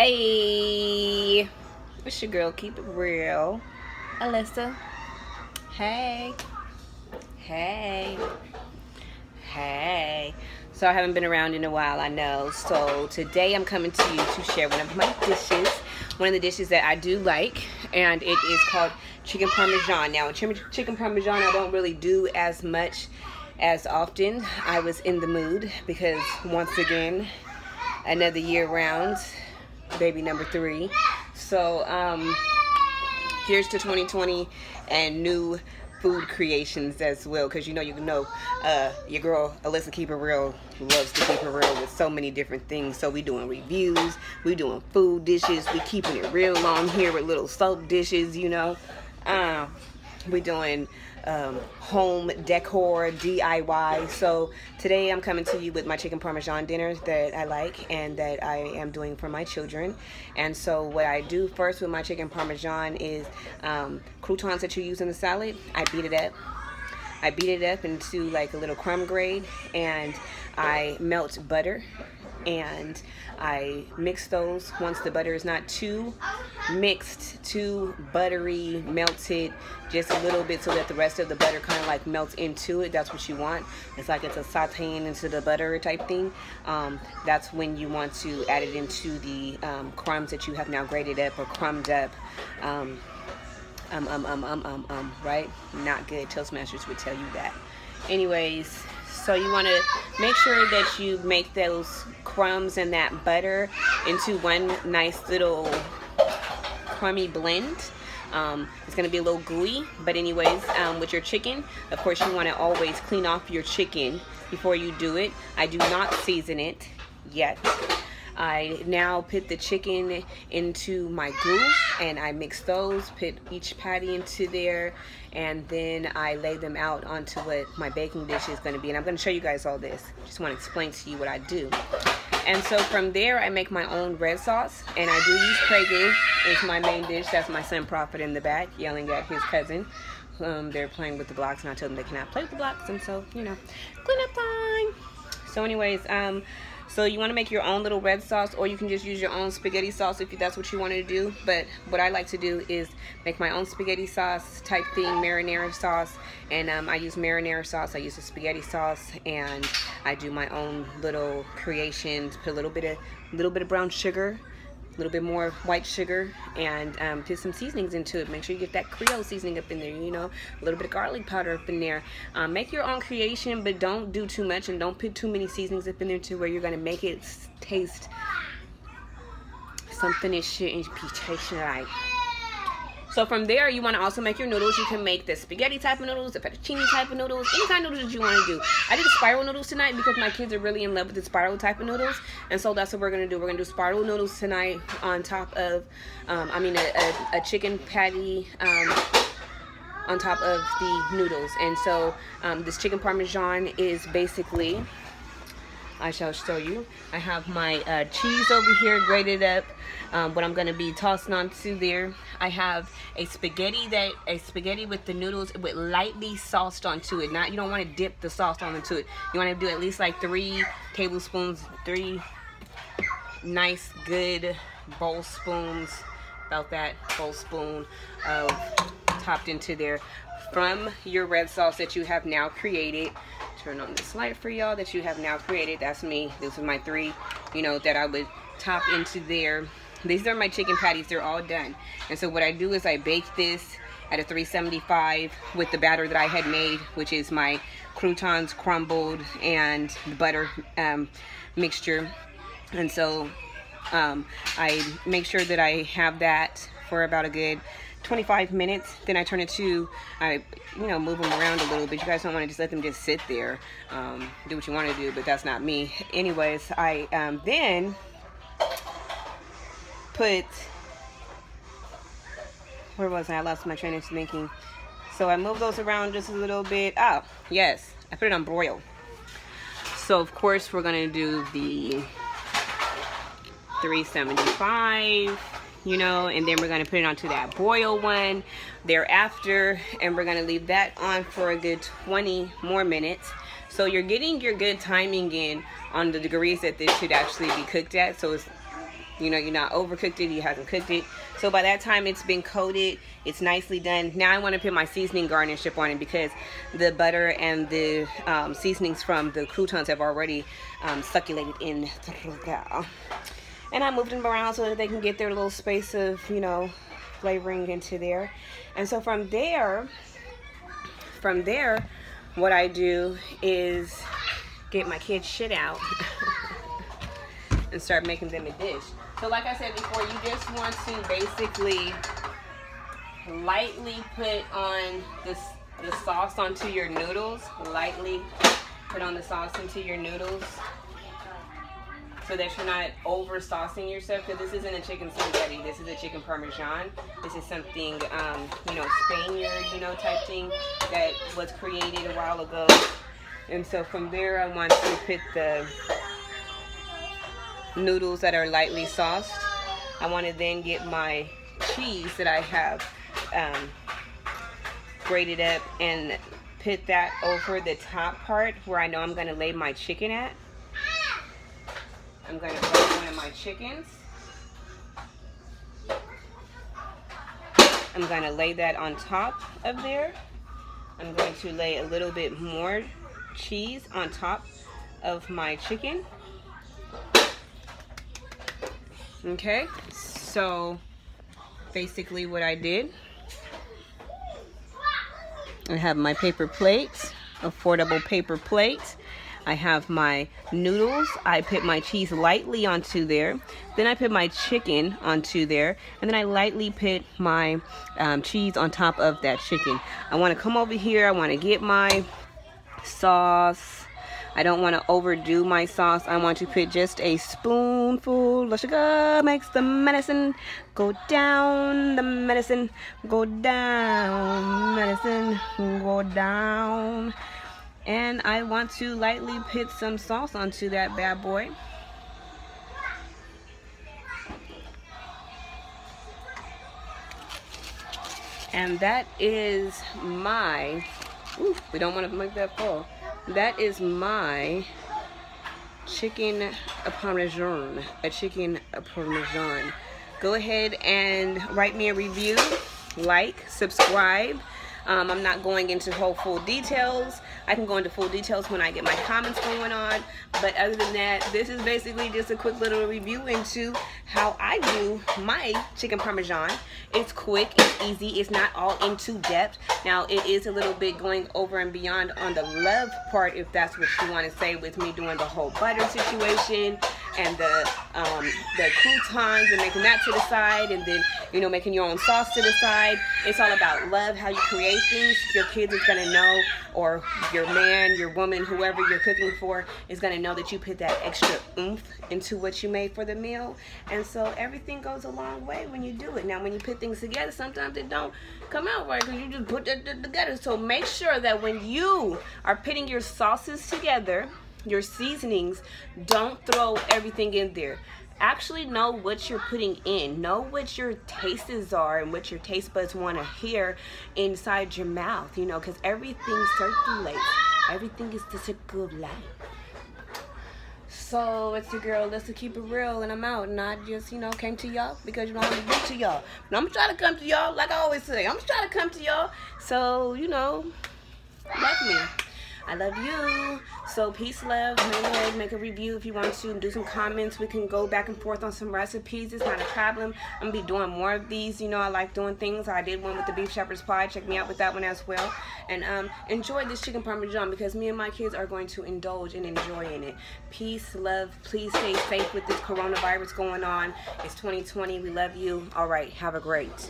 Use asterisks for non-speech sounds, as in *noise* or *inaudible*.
Hey, it's your girl, keep it real, Alyssa. Hey, hey, hey. So I haven't been around in a while, I know. So today I'm coming to you to share one of my dishes, one of the dishes that I do like, and it is called chicken parmesan. Now, chicken parmesan I don't really do as much as often. I was in the mood because once again, another year round baby number three. So um, here's to 2020 and new food creations as well. Because you know you know uh, your girl Alyssa Keep It Real loves to keep it real with so many different things. So we doing reviews we doing food dishes we keeping it real on here with little soap dishes you know. Uh, we doing um, home decor DIY. So today I'm coming to you with my chicken parmesan dinner that I like and that I am doing for my children. And so what I do first with my chicken parmesan is um, croutons that you use in the salad. I beat it up. I beat it up into like a little crumb grade and I melt butter and I mix those once the butter is not too mixed, too buttery, melted, just a little bit so that the rest of the butter kind of like melts into it. That's what you want. It's like it's a sauteing into the butter type thing. Um, that's when you want to add it into the um, crumbs that you have now grated up or crumbed up. Um, um, um, um, um, um, um, right? Not good. Toastmasters would tell you that. Anyways, so you want to make sure that you make those crumbs and that butter into one nice little crummy blend. Um, it's going to be a little gooey, but anyways, um, with your chicken, of course you want to always clean off your chicken before you do it. I do not season it yet. I now put the chicken into my goo and I mix those, put each patty into there, and then I lay them out onto what my baking dish is going to be. And I'm going to show you guys all this. Just want to explain to you what I do. And so from there, I make my own red sauce, and I do use Prego as my main dish. That's my son Prophet in the back yelling at his cousin. Um, they're playing with the blocks, and I told them they cannot play with the blocks, and so, you know, clean up time. So anyways, um, so you want to make your own little red sauce or you can just use your own spaghetti sauce if that's what you want to do. But what I like to do is make my own spaghetti sauce type thing, marinara sauce. And um, I use marinara sauce, I use a spaghetti sauce, and I do my own little creations. Put a little bit of, little bit of brown sugar little bit more white sugar and um, put some seasonings into it. Make sure you get that Creole seasoning up in there, you know, a little bit of garlic powder up in there. Um, make your own creation, but don't do too much and don't put too many seasonings up in there to where you're to make it taste something it shouldn't be tasting like. So from there, you want to also make your noodles. You can make the spaghetti type of noodles, the fettuccine type of noodles, any kind of noodles that you want to do. I did spiral noodles tonight because my kids are really in love with the spiral type of noodles. And so that's what we're going to do. We're going to do spiral noodles tonight on top of, um, I mean, a, a, a chicken patty um, on top of the noodles. And so um, this chicken parmesan is basically I shall show you. I have my uh, cheese over here grated up, um, what I'm to be tossing onto there. I have a spaghetti that a spaghetti with the noodles with lightly sauced onto it. Not you don't want to dip the sauce onto it. You want to do at least like three tablespoons, three nice good bowl spoons, about that bowl spoon of topped into there from your red sauce that you have now created turn on this light for y'all that you have now created. That's me. These are my three, you know, that I would top into there. These are my chicken patties. They're all done. And so what I do is I bake this at a 375 with the batter that I had made, which is my croutons crumbled and the butter um, mixture. And so um, I make sure that I have that for about a good 25 minutes. Then I turn it to, I, you know, move them around a little bit. You guys don't want to just let them just sit there. Um, do what you want to do, but that's not me. Anyways, I um, then put, where was I? I lost my train of thinking. So I move those around just a little bit. Oh, yes. I put it on broil. So, of course, we're to do the 375 you know and then we're to put it onto that boil one thereafter and we're to leave that on for a good 20 more minutes so you're getting your good timing in on the degrees that this should actually be cooked at so it's You know, you're not overcooked it, you haven't cooked it. So by that time it's been coated, it's nicely done. Now I want to put my seasoning garnish up on it because the butter and the um, seasonings from the croutons have already um, succulated in. And I moved them around so that they can get their little space of, you know, flavoring into there. And so from there, from there, what I do is get my kids shit out *laughs* and start making them a dish. So like I said before, you just want to basically lightly put on the, the sauce onto your noodles. Lightly put on the sauce into your noodles so that you're not over saucing yourself because this isn't a chicken spaghetti this is a chicken parmesan. This is something um, you know spaniard you know type thing that was created a while ago. And so from there I want to put the noodles that are lightly sauced. I want to then get my cheese that I have um, grated up and put that over the top part where I know I'm going to lay my chicken at I'm going to put one of my chickens. I'm going to lay that on top of there. I'm going to lay a little bit more cheese on top of my chicken. Okay, so basically what I did, I have my paper plates, affordable paper plates. I have my noodles. I put my cheese lightly onto there. Then I put my chicken onto there. And then I lightly put my um, cheese on top of that chicken. I want to come over here. I want to get my sauce. I don't want to overdo my sauce. I want to put just a spoonful of sugar makes the medicine go down. The medicine go down. Medicine go down. And I want to lightly put some sauce onto that bad boy. And that is my, ooh, we don't want to make that full. That is my chicken parmesan, a chicken parmesan. Go ahead and write me a review, like, subscribe. Um, I'm not going into whole full details. I can go into full details when I get my comments going on. But other than that, this is basically just a quick little review into how I do my chicken parmesan. It's quick, it's easy, it's not all into depth. Now, it is a little bit going over and beyond on the love part, if that's what you want to say with me doing the whole butter situation and the um, the croutons and making that to the side and then you know making your own sauce to the side it's all about love how you create things. Your kids is to know or your man your woman whoever you're cooking for is to know that you put that extra oomph into what you made for the meal. And so everything goes a long way when you do it. Now when you put things together sometimes it don't come out right because you just put that together. So make sure that when you are putting your sauces together your seasonings, don't throw everything in there. Actually know what you're putting in. Know what your tastes are and what your taste buds want to hear inside your mouth, you know, because everything circulates. Everything is the circle of life. So it's your girl, let's keep it real, and I'm out. And I just, you know, came to y'all because you know I'm to to y'all. But I'm trying to come to y'all, like I always say. I'm trying to come to y'all. So, you know, love me. I love you. So peace, love. Make, make a review if you want to. Do some comments. We can go back and forth on some recipes. It's not a problem. I'm to be doing more of these. You know, I like doing things. I did one with the beef shepherd's pie. Check me out with that one as well. And um, enjoy this chicken parmesan because me and my kids are going to indulge and enjoy in it. Peace, love. Please stay safe with this coronavirus going on. It's 2020. We love you. All right. Have a great